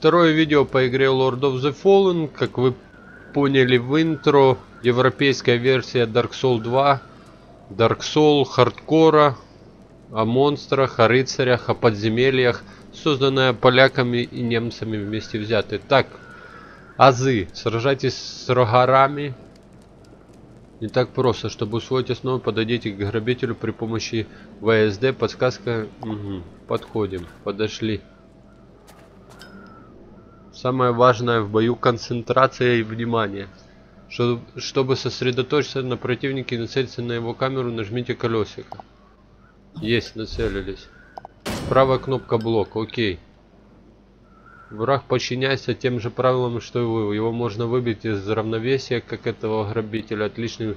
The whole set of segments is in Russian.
Второе видео по игре Lord of the Fallen. Как вы поняли в интро, европейская версия Dark Souls 2. Dark Souls, хардкора, о монстрах, о рыцарях, о подземельях, созданная поляками и немцами вместе взяты. Так, азы. Сражайтесь с рогарами. Не так просто. Чтобы усвоить основу, подойдите к грабителю при помощи ВСД. Подсказка. Угу. Подходим. Подошли. Самое важное в бою концентрация и внимание. Чтобы сосредоточиться на противнике и нацелиться на его камеру, нажмите колесико. Есть, нацелились. Правая кнопка блок, окей. Враг подчиняется тем же правилам, что и вы. Его можно выбить из равновесия, как этого грабителя. Отличный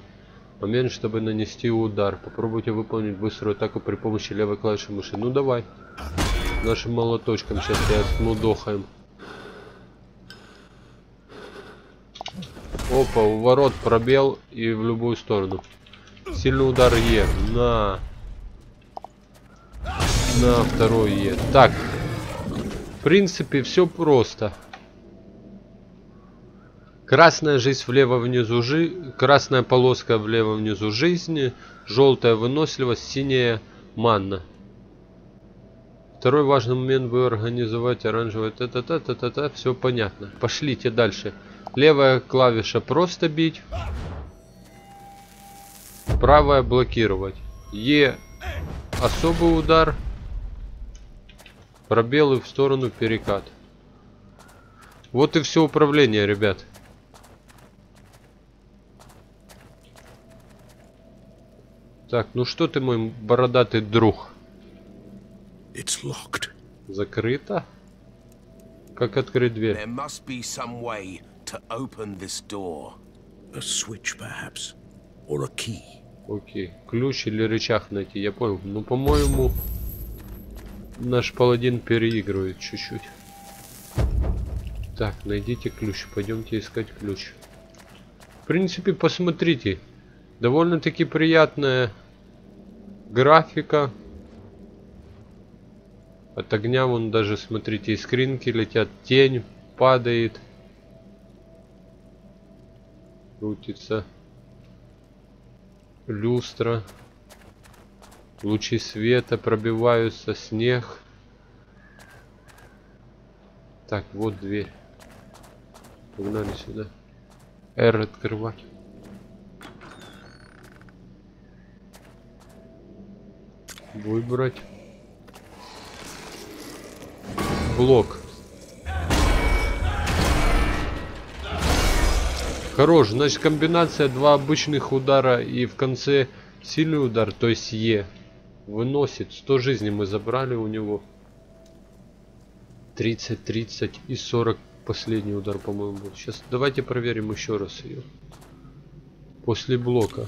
момент, чтобы нанести удар. Попробуйте выполнить быструю атаку при помощи левой клавиши мыши. Ну давай. Нашим молоточком сейчас я отмудохаем. Опа, у ворот пробел и в любую сторону. Сильный удар Е. На. На второй Е. Так. В принципе, все просто. Красная жизнь влево внизу жи... Красная полоска влево внизу жизни. Желтая выносливость, синяя манна. Второй важный момент вы организовать оранжевый. Та-та-та-та-та-та. Все понятно. Пошлите дальше. Левая клавиша просто бить. Правая блокировать. Е особый удар. Пробелы в сторону перекат. Вот и все управление, ребят. Так, ну что ты, мой бородатый друг? It's locked. Закрыто? Как открыть дверь? There must be some way to open this door. A switch, perhaps. Or a key. Окей. Ключ или рычаг найти, я понял. Ну, по-моему, наш паладин переигрывает чуть-чуть. Так, найдите ключ. Пойдемте искать ключ. В принципе, посмотрите. Довольно-таки приятная графика. От огня вон даже, смотрите, искринки летят. Тень падает крутится. Люстра. Лучи света пробиваются снег. Так вот дверь. Погнали сюда. R открывать. Выбрать блок Хорош, значит комбинация два обычных удара и в конце сильный удар, то есть Е. Выносит. 100 жизней мы забрали у него. 30, 30 и 40 последний удар, по-моему, был. Сейчас давайте проверим еще раз ее. После блока.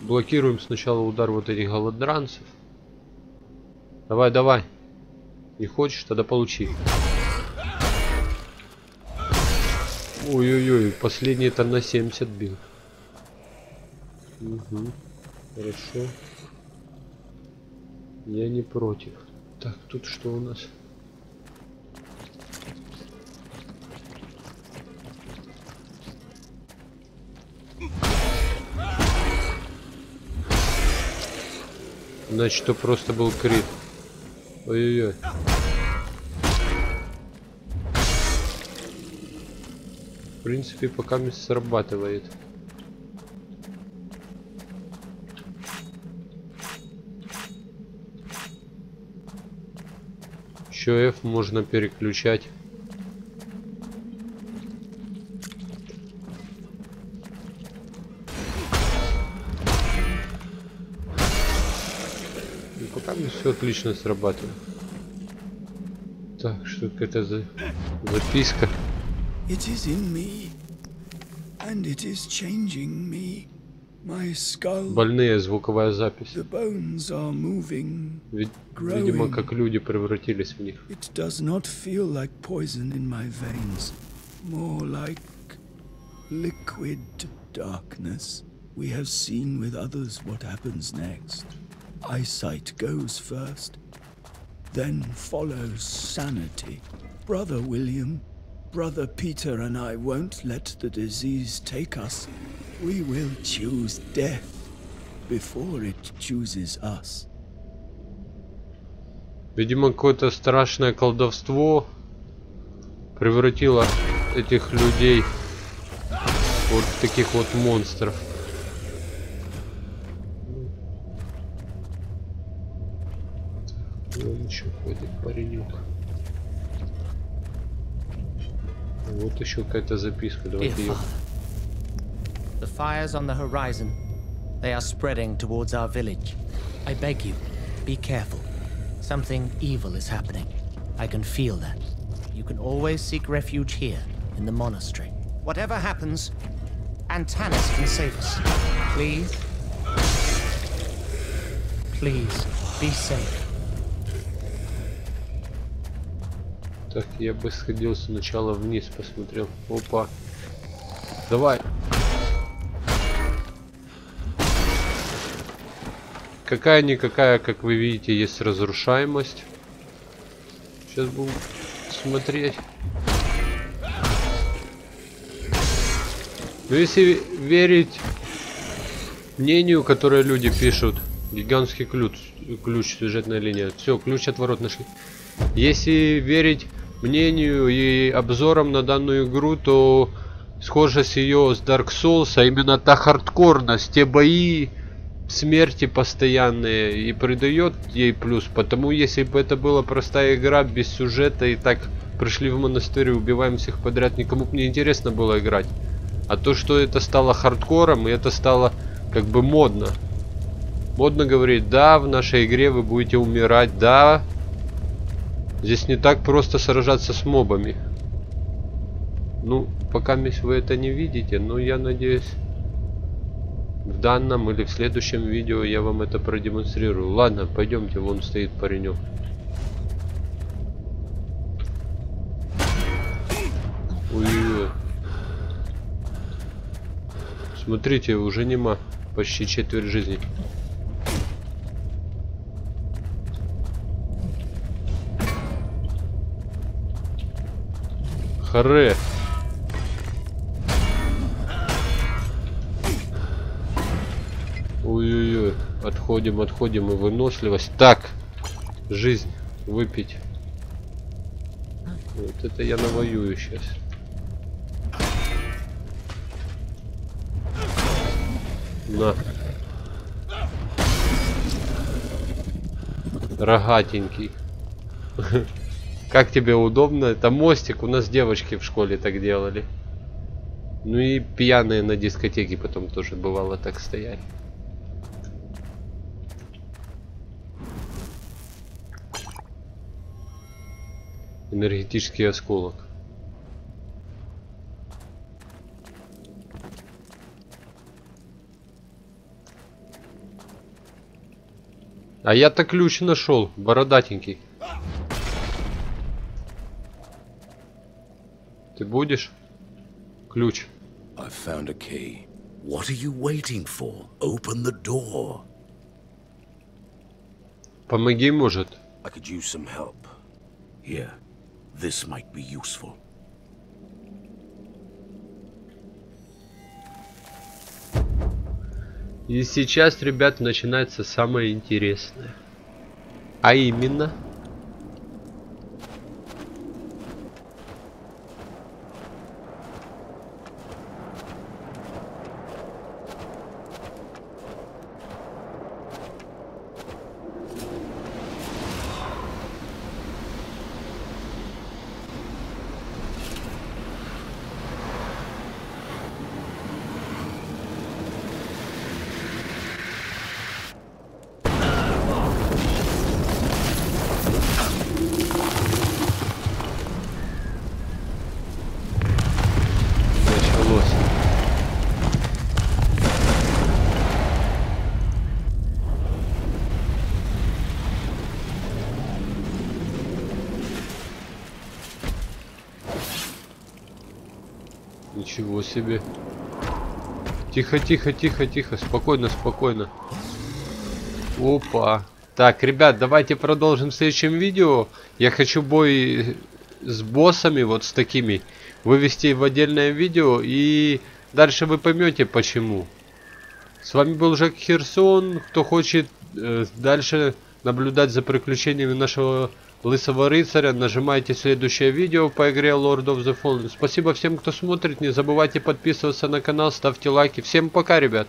Блокируем сначала удар вот этих голодранцев. Давай, давай. Не хочешь, тогда получи. Ой-ой-ой, последний это на 70 бил. Угу. Хорошо. Я не против. Так, тут что у нас? Значит, то просто был крит. Ой-ой-ой. Принципе, пока срабатывает. Еще F можно переключать. Пока мне все отлично срабатывает. Так, что это за записка? It is in me, and it is changing me. My skull. Больные звуковая запись. The bones are moving. Вид видимо, как люди превратились в них. It does not feel like poison in my veins, more like liquid darkness. We have seen with others what happens next. Eyesight goes first, then follows sanity. Brother William, Brother Peter, and I won't let the disease take us. We will choose death before it chooses us. Видимо, какое-то страшное колдовство превратило этих людей вот в таких вот монстров. Вон еще ходит паренек. Вот еще какая-то записка. Dear Давайте ее. father, the fires on the horizon, they are spreading towards our village. I beg you, be careful. Something evil is happening. I can feel that. You can always seek refuge here, in the monastery. Whatever happens, Antanas can save us. Please? Please, be safe. Так, я бы сходил сначала вниз, посмотрел. Опа. Давай. Какая-никакая, как вы видите, есть разрушаемость. Сейчас будем смотреть. Но если верить мнению, которое люди пишут, гигантский ключ, ключ, сюжетная линия. Все, ключ от ворот нашли. Если верить мнению и обзорам на данную игру, то схожесть ее с Dark Souls, а именно та хардкорность, те бои, смерти постоянные и придает ей плюс. Потому если бы это была простая игра без сюжета и так пришли в монастырь и убиваем всех подряд, никому бы не интересно было играть. А то, что это стало хардкором и это стало как бы модно. Модно говорить, да, в нашей игре вы будете умирать, да. Здесь не так просто сражаться с мобами. Ну, пока вы это не видите, но я надеюсь, в данном или в следующем видео я вам это продемонстрирую. Ладно, пойдемте, вон стоит паренек. Ой-ой-ой. Смотрите, уже нема. Почти четверть жизни. Харе. Ой-ой-ой. Отходим, отходим. И выносливость. Так. Жизнь. Выпить. Вот это я навоюю сейчас. На. Рогатенький. Как тебе удобно? Это мостик. У нас девочки в школе так делали. Ну и пьяные на дискотеке потом тоже бывало так стоять. Энергетический осколок. А я-то ключ нашел, бородатенький. Ты будешь? Ключ. I've found a key. What are you waiting for? Open the door. Помоги, может. I could use some help. Here, this might be useful. И сейчас, ребят, начинается самое интересное. А именно... Ничего себе. Тихо, тихо, тихо, тихо. Спокойно, спокойно. Опа. Так, ребят, давайте продолжим в следующем видео. Я хочу бой с боссами, вот с такими, вывести в отдельное видео. И дальше вы поймете почему. С вами был Жак Херсон. Кто хочет э, дальше наблюдать за приключениями нашего Лысого Рыцаря, нажимайте следующее видео по игре Lord of the Fallen. Спасибо всем, кто смотрит. Не забывайте подписываться на канал, ставьте лайки. Всем пока, ребят.